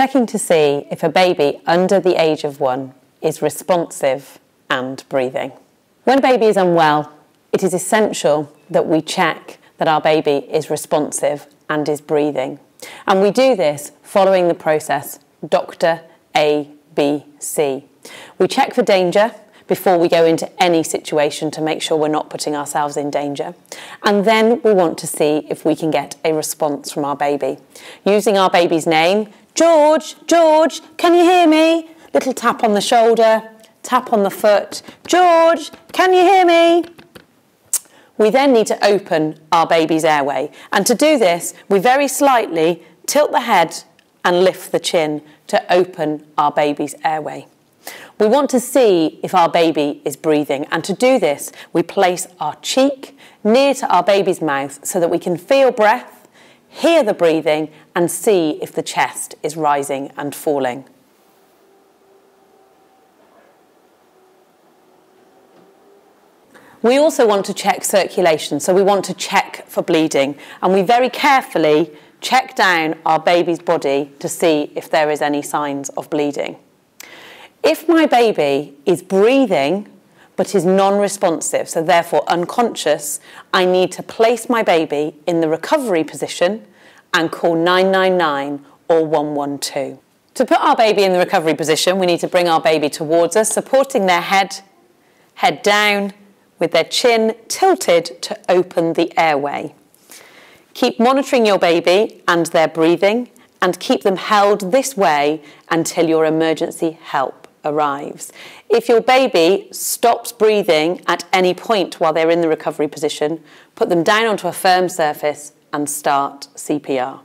checking to see if a baby under the age of one is responsive and breathing. When a baby is unwell, it is essential that we check that our baby is responsive and is breathing. And we do this following the process Doctor ABC. We check for danger before we go into any situation to make sure we're not putting ourselves in danger. And then we want to see if we can get a response from our baby. Using our baby's name, George, George, can you hear me? Little tap on the shoulder, tap on the foot. George, can you hear me? We then need to open our baby's airway. And to do this, we very slightly tilt the head and lift the chin to open our baby's airway. We want to see if our baby is breathing, and to do this, we place our cheek near to our baby's mouth so that we can feel breath, hear the breathing, and see if the chest is rising and falling. We also want to check circulation, so we want to check for bleeding, and we very carefully check down our baby's body to see if there is any signs of bleeding. If my baby is breathing but is non-responsive, so therefore unconscious, I need to place my baby in the recovery position and call 999 or 112. To put our baby in the recovery position, we need to bring our baby towards us, supporting their head, head down, with their chin tilted to open the airway. Keep monitoring your baby and their breathing and keep them held this way until your emergency help arrives. If your baby stops breathing at any point while they're in the recovery position, put them down onto a firm surface and start CPR.